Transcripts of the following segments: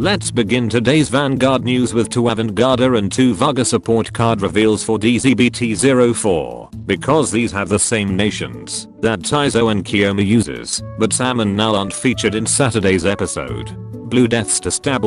Let's begin today's Vanguard news with 2 Avantgarde and 2 Varga support card reveals for DZBT04, because these have the same nations that Taizo and Kiyomi uses, but Sam and Null aren't featured in Saturday's episode. Blue Death's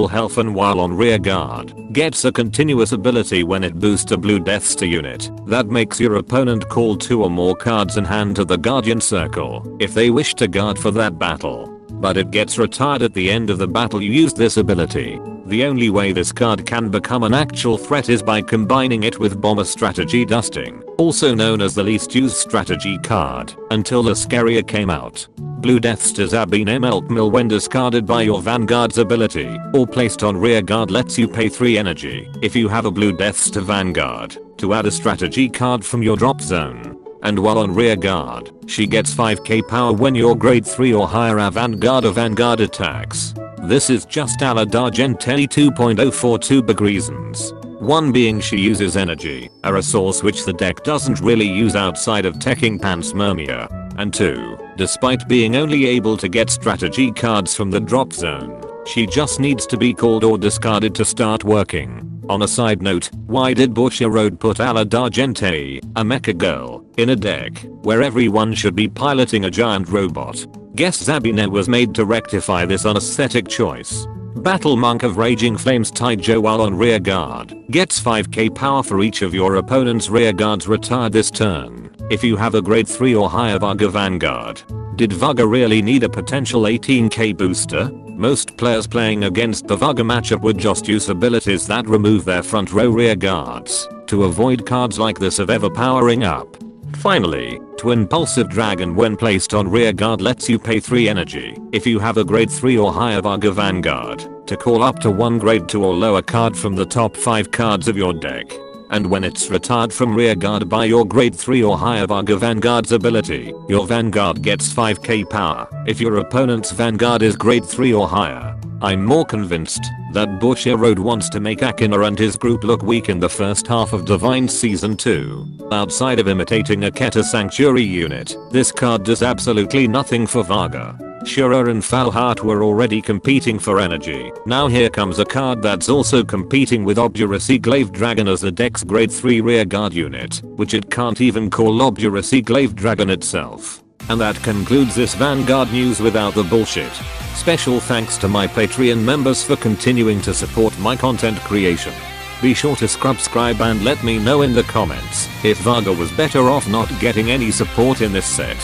health and while on rear guard, gets a continuous ability when it boosts a Blue Deathster unit that makes your opponent call 2 or more cards in hand to the Guardian Circle if they wish to guard for that battle but it gets retired at the end of the battle you used this ability. The only way this card can become an actual threat is by combining it with Bomber Strategy Dusting, also known as the least used strategy card, until the Scarier came out. Blue Deathster Zabine Melt Mill when discarded by your Vanguard's ability, or placed on rear guard lets you pay 3 energy if you have a Blue Deathster Vanguard, to add a strategy card from your drop zone and while on rear guard, she gets 5k power when you're grade 3 or higher avant-garde or vanguard attacks. This is just Alla D'Argentei 2.0 for two oh big reasons. One being she uses energy, a resource which the deck doesn't really use outside of teching Panspermia. And 2, despite being only able to get strategy cards from the drop zone, she just needs to be called or discarded to start working. On a side note, why did Bushiroad put Alla D'Argentei, a mecha girl, in a deck where everyone should be piloting a giant robot? Guess Zabine was made to rectify this unaesthetic choice. Battle Monk of Raging Flames Taijo while on rear guard gets 5k power for each of your opponent's rear guards retired this turn if you have a grade 3 or higher Varga Vanguard. Did Varga really need a potential 18k booster? Most players playing against the Varga matchup would just use abilities that remove their front row rear guards to avoid cards like this of ever powering up. Finally, Twin Impulsive Dragon when placed on rear guard lets you pay 3 energy if you have a grade 3 or higher Varga Vanguard to call up to 1 grade 2 or lower card from the top 5 cards of your deck and when it's retired from rearguard by your grade 3 or higher Varga Vanguard's ability, your Vanguard gets 5k power if your opponent's Vanguard is grade 3 or higher. I'm more convinced that Bushiroad wants to make Akina and his group look weak in the first half of Divine Season 2. Outside of imitating a Keter Sanctuary unit, this card does absolutely nothing for Varga. Shura and Falheart were already competing for energy. Now here comes a card that's also competing with Obduracy Glaive Dragon as the deck's grade 3 rear guard unit, which it can't even call Obduracy Glaive Dragon itself. And that concludes this Vanguard news without the bullshit. Special thanks to my Patreon members for continuing to support my content creation. Be sure to subscribe and let me know in the comments if Varga was better off not getting any support in this set.